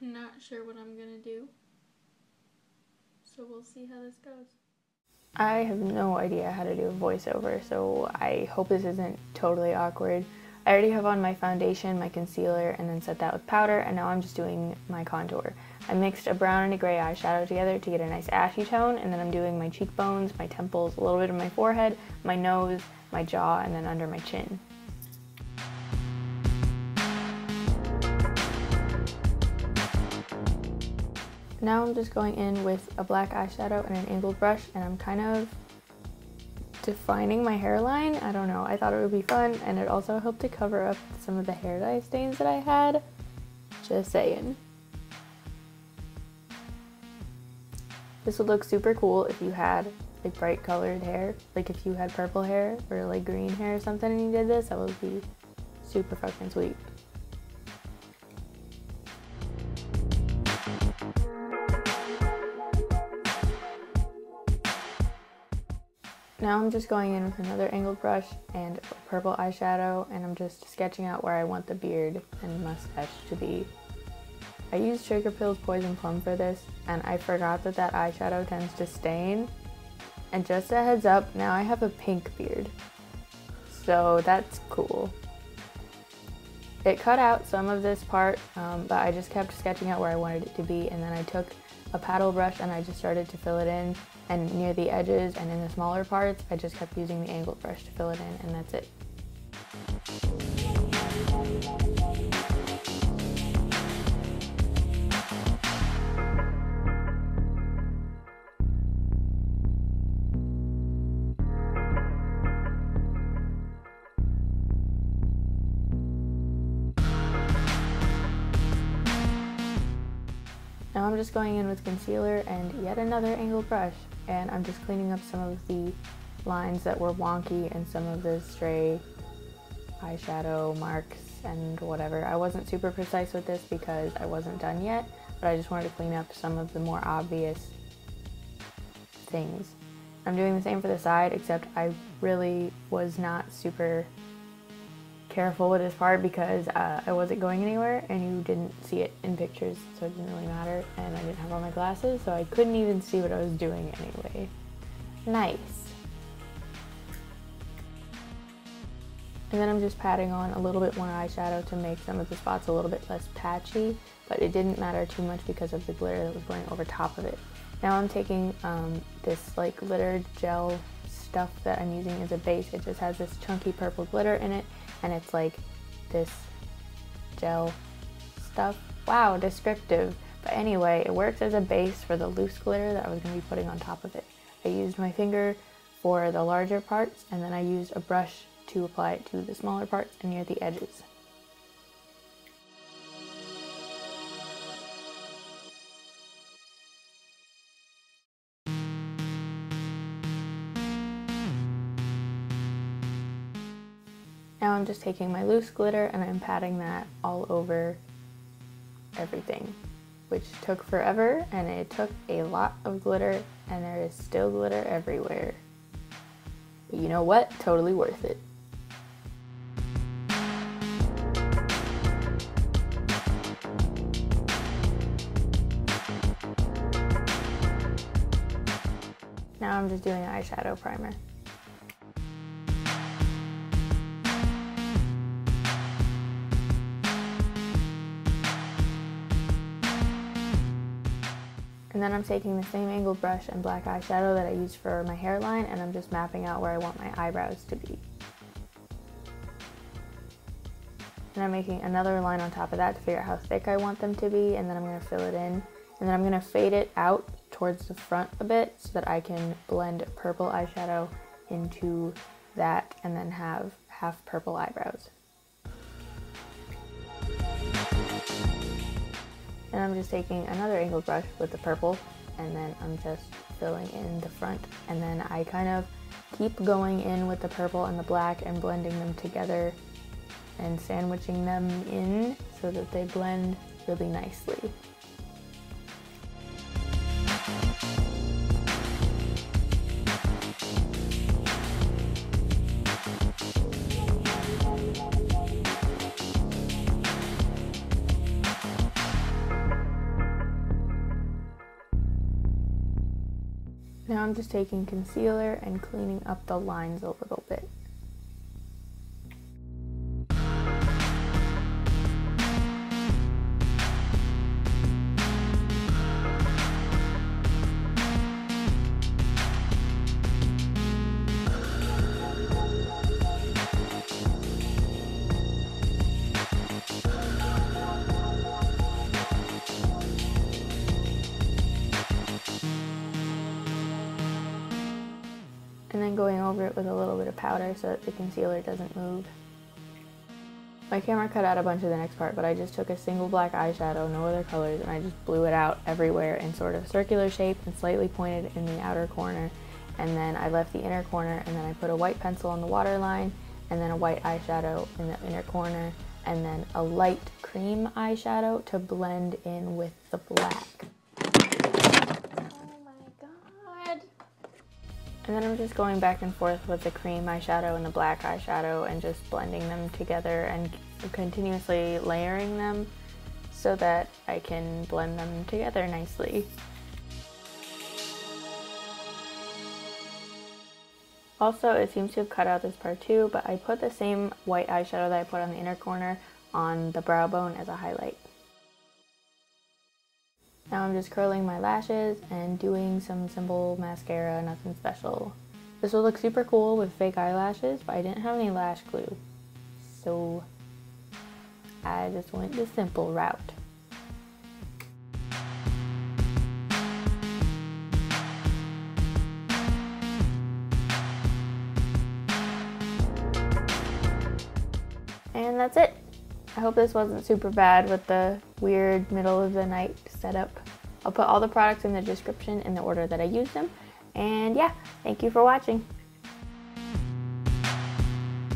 Not sure what I'm gonna do. So we'll see how this goes. I have no idea how to do a voiceover, so I hope this isn't totally awkward. I already have on my foundation, my concealer, and then set that with powder, and now I'm just doing my contour. I mixed a brown and a gray eyeshadow together to get a nice ashy tone, and then I'm doing my cheekbones, my temples, a little bit of my forehead, my nose, my jaw, and then under my chin. Now I'm just going in with a black eyeshadow and an angled brush and I'm kind of defining my hairline. I don't know, I thought it would be fun and it also helped to cover up some of the hair dye stains that I had. Just saying. This would look super cool if you had like bright colored hair. Like if you had purple hair or like green hair or something and you did this, that would be super fucking sweet. Now I'm just going in with another angled brush and purple eyeshadow and I'm just sketching out where I want the beard and mustache to be. I used Sugarpill's Poison Plum for this and I forgot that that eyeshadow tends to stain. And just a heads up, now I have a pink beard. So that's cool. It cut out some of this part, um, but I just kept sketching out where I wanted it to be and then I took a paddle brush and I just started to fill it in and near the edges and in the smaller parts I just kept using the angled brush to fill it in and that's it. Now I'm just going in with concealer and yet another angled brush and I'm just cleaning up some of the lines that were wonky and some of the stray eyeshadow marks and whatever. I wasn't super precise with this because I wasn't done yet, but I just wanted to clean up some of the more obvious things. I'm doing the same for the side, except I really was not super careful with this part because uh, I wasn't going anywhere and you didn't see it in pictures so it didn't really matter and I didn't have all my glasses so I couldn't even see what I was doing anyway. Nice. And then I'm just patting on a little bit more eyeshadow to make some of the spots a little bit less patchy but it didn't matter too much because of the glitter that was going over top of it. Now I'm taking um, this like glitter gel stuff that I'm using as a base. It just has this chunky purple glitter in it and it's like this gel stuff. Wow, descriptive. But anyway, it works as a base for the loose glitter that I was going to be putting on top of it. I used my finger for the larger parts and then I used a brush to apply it to the smaller parts and near the edges. Now I'm just taking my loose glitter and I'm patting that all over everything, which took forever and it took a lot of glitter and there is still glitter everywhere. But you know what? Totally worth it. Now I'm just doing eyeshadow primer. And then I'm taking the same angled brush and black eyeshadow that I used for my hairline and I'm just mapping out where I want my eyebrows to be. And I'm making another line on top of that to figure out how thick I want them to be and then I'm going to fill it in. And then I'm going to fade it out towards the front a bit so that I can blend purple eyeshadow into that and then have half purple eyebrows. And I'm just taking another angled brush with the purple and then I'm just filling in the front. And then I kind of keep going in with the purple and the black and blending them together and sandwiching them in so that they blend really nicely. Now I'm just taking concealer and cleaning up the lines a little bit. And then going over it with a little bit of powder so that the concealer doesn't move. My camera cut out a bunch of the next part, but I just took a single black eyeshadow, no other colors, and I just blew it out everywhere in sort of circular shape and slightly pointed in the outer corner. And then I left the inner corner, and then I put a white pencil on the waterline, and then a white eyeshadow in the inner corner, and then a light cream eyeshadow to blend in with the black. And then I'm just going back and forth with the cream eyeshadow and the black eyeshadow and just blending them together and continuously layering them so that I can blend them together nicely. Also, it seems to have cut out this part too, but I put the same white eyeshadow that I put on the inner corner on the brow bone as a highlight. I'm just curling my lashes and doing some simple mascara, nothing special. This would look super cool with fake eyelashes, but I didn't have any lash glue. So I just went the simple route. And that's it. I hope this wasn't super bad with the weird middle of the night setup. I'll put all the products in the description in the order that I use them. And yeah, thank you for watching.